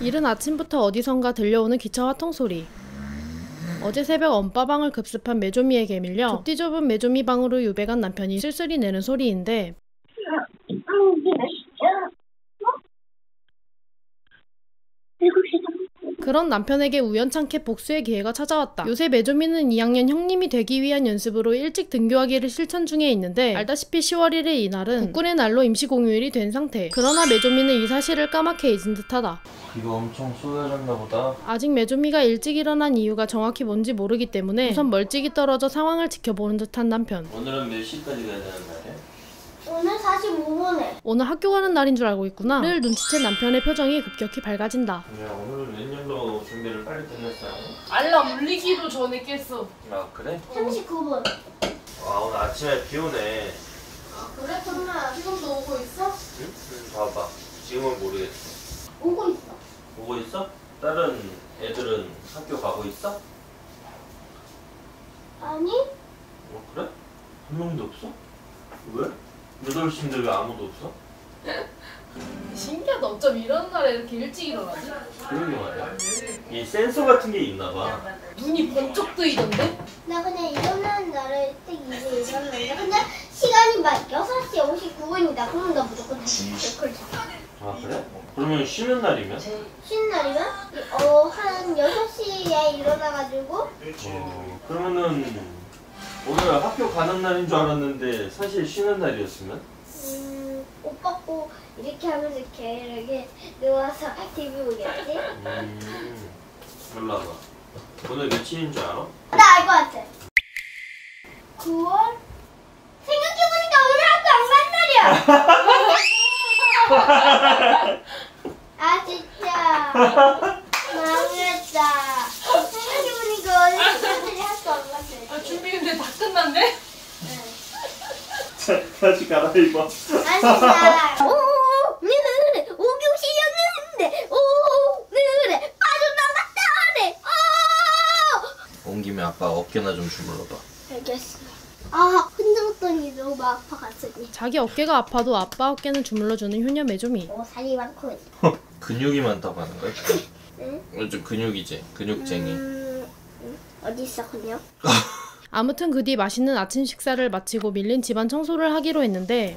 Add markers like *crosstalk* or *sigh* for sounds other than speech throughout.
이른 아침부터 어디선가 들려오는 기차 화통 소리. 어제 새벽 엄빠방을 급습한 메조미에게 밀려 좁디 좁은 메조미 방으로 유배간 남편이 쓸쓸히 내는 소리인데 그런 남편에게 우연찮게 복수의 기회가 찾아왔다. 요새 메조미는 2학년 형님이 되기 위한 연습으로 일찍 등교하기를 실천 중에 있는데 알다시피 10월 1일 이날은 국군의 날로 임시 공휴일이 된 상태. 그러나 메조미는 이 사실을 까맣게 잊은 듯하다. 비가 엄청 쏟아졌나 보다. 아직 메조미가 일찍 일어난 이유가 정확히 뭔지 모르기 때문에 우선 멀찍이 떨어져 상황을 지켜보는 듯한 남편. 오늘은 몇 시까지 가야 되는 날이야? 오늘 45분에 오늘 학교 가는 날인 줄 알고 있구나. 를 눈치챈 남편의 표정이 급격히 밝아진다. 야 오늘은 웬일로 준비를 빨리 끝냈어요? 알람 울리기도 전에 깼어. 아 그래? 39분 아 오늘 아침에 비 오네. 그래 그러면 지금도 오고 있어? 응? 응, 봐봐. 지금은 모르겠어. 오고 있어 오고 있어? 다른 애들은 학교 가고 있어? 아니 어 그래? 한 명도 없어? 왜? 8시인데 왜 아무도 없어? 신기하다. 어쩜 이런 날에 이렇게 일찍 일어나지? 그러게 말이야. 이 센서 같은 게 있나 봐. 눈이 번쩍 뜨이던데? 나 그냥 일어나는 날을 딱 이제 일어났는데 근데 시간이 막 6시 59분이다 그러면 나 무조건 다시 댓글 자아 그래? 그러면 쉬는 날이면? 쉬는 날이면 어 한 6시에 일어나가지고 어, 그러면은 오늘 학교 가는 날인 줄 알았는데 사실 쉬는 날이었으면? 음, 옷 벗고 이렇게 하면서 이렇게 이렇게 누워서 TV 보겠지? 음, 몰라 봐. 오늘 며칠인 줄 알아? 나 알 것 같아 9월? 생각해보니까 오늘 학교 안 간 날이야 *laughs* 아 진짜 망했다 생각해보니까 오늘 학교들이 학교 안 갔네 아, 준비 다 끝났네? 다시 갈아입어. 오교시였는데 빠져나갔다네 온 김에 아빠 어깨나 좀 주물러봐. 알겠어 아 흔들었더니 너무 막 아파갔으니 자기 어깨가 아파도 아빠 어깨는 주물러주는 효녀 메조미. 오 살이 많군 *laughs* 근육이 많다고 하는 거야? 응? 요즘 근육이지. 근육쟁이. 음, 음, 어디 있어 그냥? *laughs* 아무튼 그 뒤 맛있는 아침 식사를 마치고 밀린 집안 청소를 하기로 했는데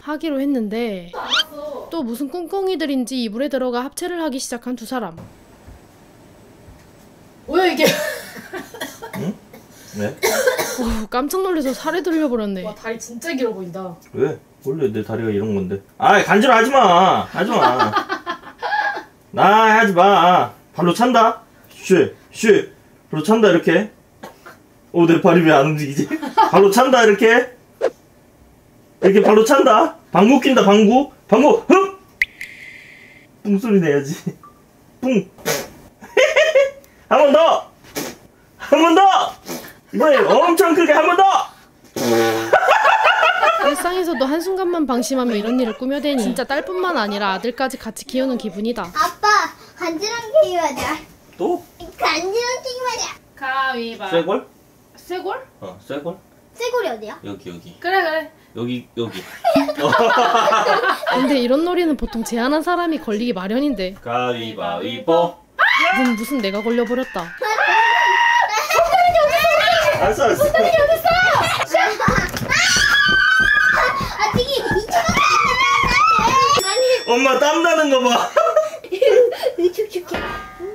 하기로 했는데 또 무슨 꿍꿍이들인지 이불에 들어가 합체를 하기 시작한 두 사람. 뭐야 이게? 왜? 어우, 깜짝 놀라서 살에 들려버렸네. 다리 진짜 길어 보인다. 왜? 원래 내 다리가 이런 건데. 아, 간지러 하지 마. 하지 마. 나 하지 마. 발로 찬다. 쉬, 쉬. 발로 찬다 이렇게. 오, 내 발이 왜 안 움직이지? 발로 찬다 이렇게. 이렇게 발로 찬다. 방구 낀다 방구. 방구. 흠. 뿡 소리 내야지. 뿡. *laughs* 한 번 더. 한 번 더. 이번에 엄청 크게 한 번 더. *laughs* 일상에서도 한순간만 방심하면 이런 일을 꾸며대니 진짜 딸뿐만 아니라 아들까지 같이 키우는 기분이다. 아빠 간지럼 게임 하자 또? 간지럼 게임 하자 가위바. 쇠골? 쇠골? 어, 쇠골? 쇠고리 어디야? 여기 여기 그래 그래. 여기 여기 근데 이런 놀이는 보통 제한한 사람이 걸리기 마련인데 가위바위보 넌 무슨 내가 걸려버렸다. 알았어 알았어 아 엄마 땀 나는 거봐 이쪽쪽해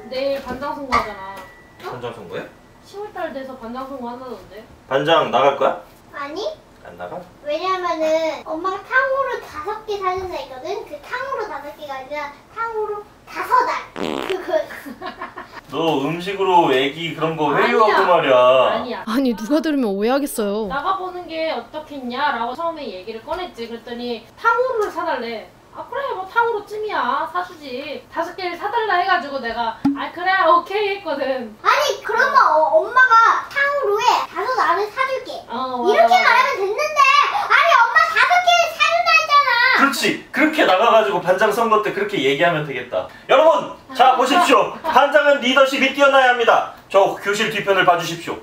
내일 반장 선거하잖아. 반장 선거야? 10월달 돼서 반장 선거 한다던데. 반장 나갈 거야? 아니 안 나가? 왜냐면은 엄마가 탕후루 다섯 개 사준다 했거든 그 탕후루 다섯 개가 아니라 탕후루 다섯 알 그거 너 음식으로 애기 그런 거. 회유하고 말이야 아니야. 아니 누가 들으면 오해하겠어요. 나가보는 게 어떻겠냐라고 처음에 얘기를 꺼냈지. 그랬더니 탕후루를 사달래. 아 그래 뭐 탕후루 찜이야 사주지. 다섯 개를 사달라 해가지고 내가 아 그래 오케이 했거든. 아니 그러면 어, 엄마가 탕후루에 다섯 알을 사줄게 어 맞아, 이렇게 맞아. 말하면 됐는데 아니 엄마 다섯 개를 사준다 했잖아 그렇지 그렇게 나가가지고 반장 선거 때 그렇게 얘기하면 되겠다 여러분 자 보십시오 반장은 리더십이 뛰어나야 합니다 저 교실 뒤편을 봐주십시오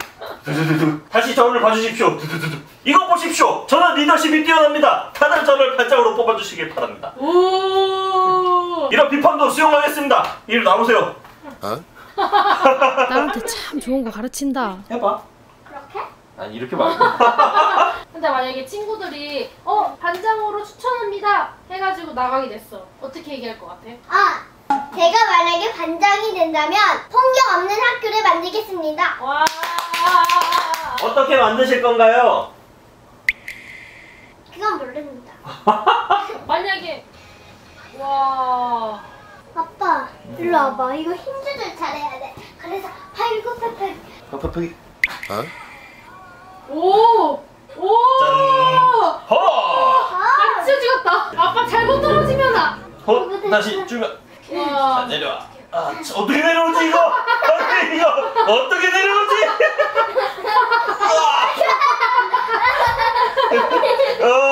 두두두두. 다시 저를 봐주십시오 두두두두. 이거 보십시오 저는 리더십이 뛰어납니다 다들 저를 반장으로 뽑아주시길 바랍니다 오 이런 비판도 수용하겠습니다. 이리 나오세요. *laughs* 나한테 참 좋은 거 가르친다. 해봐. 그렇게? 아니 이렇게 말고. *laughs* 근데 만약에 친구들이 어 반장으로 추천합니다 해가지고 나가게 됐어. 어떻게 얘기할 것 같아? 아, 제가 만약에 반장이 된다면 폭력 없는 학교를 만들겠습니다. 와. 어떻게 만드실 건가요? 그건 모릅니다. *laughs* 만약에 와. 아빠, 일로 와봐. 이거 힘 조절 잘해야 돼. 그래서 팔굽혀펴기. 팍팍팍이. 오. 오. 허. 아, 진짜 찍었다. 아빠 잘못 떨어지면 아. 허. 다시 주면. 자 와. 내려와. 아 저, 어떻게 내려오지 이거? 아니 이거 어떻게 내려오지? *laughs* 와. *laughs* 어.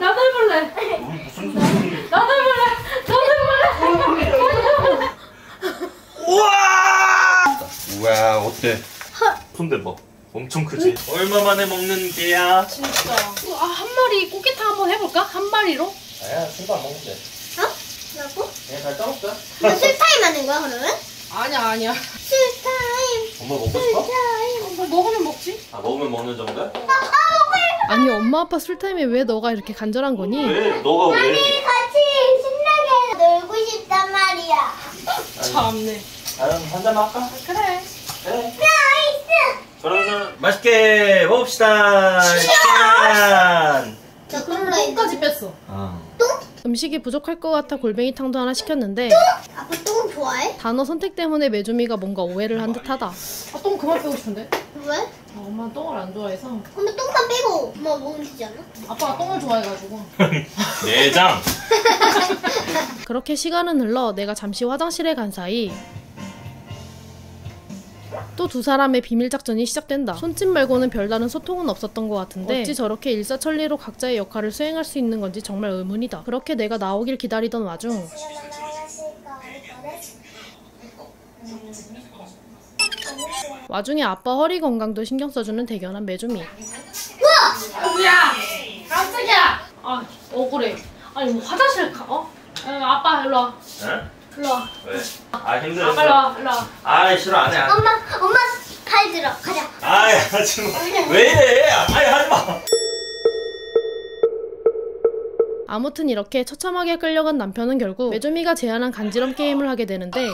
나도 해볼래. 무슨 소리? 나도 해볼래. 나도 해볼래. 우와! 우와 어때? 근데 뭐 엄청 크지? 얼마 만에 먹는 게야? 진짜. 아, 한 마리 꽃게탕 한번 해볼까? 한 마리로? 아야 술도 안 먹는데 어? 뭐라고? 그냥 잘 떠먹자 술타임 하는 거야, 그러면? 아니야, 아니야. 술타임, 엄마 먹고 싶어? 술타임. 뭐 먹으면 먹지? 아 먹으면 먹는 정도야? 아니, 엄마 아빠 술타임에 왜 너가 이렇게 간절한 거니? 왜? 너가 왜? 같이 신나게 놀고 싶단 말이야. 참네. 다음 한잔 할까? 그래. 그래 nice! 그러면 맛있게 먹읍시다 짠! 저 그걸로 했 똥까지 뺐어. 아. 음식이 부족할 것 같아 골뱅이탕도 하나 시켰는데 아빠 똥 좋아해? 단어 선택 때문에 메주미가 뭔가 오해를 한 듯하다. 아, 똥 그만 빼고 싶은데? 왜? 아, 엄마는 똥을 안 좋아해서. 그러면 똥만 빼고 엄마 먹으면 되지 않아? 아빠가 똥을 좋아해가지고. *laughs* 내장 *laughs* 그렇게 시간은 흘러 내가 잠시 화장실에 간 사이 또 두 사람의 비밀 작전이 시작된다. 손짓 말고는 별다른 소통은 없었던 것 같은데 어찌 저렇게 일사천리로 각자의 역할을 수행할 수 있는 건지 정말 의문이다. 그렇게 내가 나오길 기다리던 와중 와중에 아빠 허리 건강도 신경 써주는 대견한 메주미. 야 깜짝이야! 아 억울해. 아니 뭐 화장실 가? 어? 어, 아빠 일로 와. 응? 일로 와. 왜? 아 아빠 일로 와. 일로 와. 아이 싫어 안해 안해 엄마, 엄마 팔 들어. 가자. 아이 하지 마 왜 이래 아이 하지 마 아무튼 이렇게 처참하게 끌려간 남편은 결국 메조미가 제안한 간지럼 게임을 하게 되는데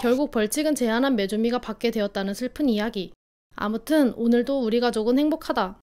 결국 벌칙은 제안한 메조미가 받게 되었다는 슬픈 이야기. 아무튼 오늘도 우리 가족은 행복하다.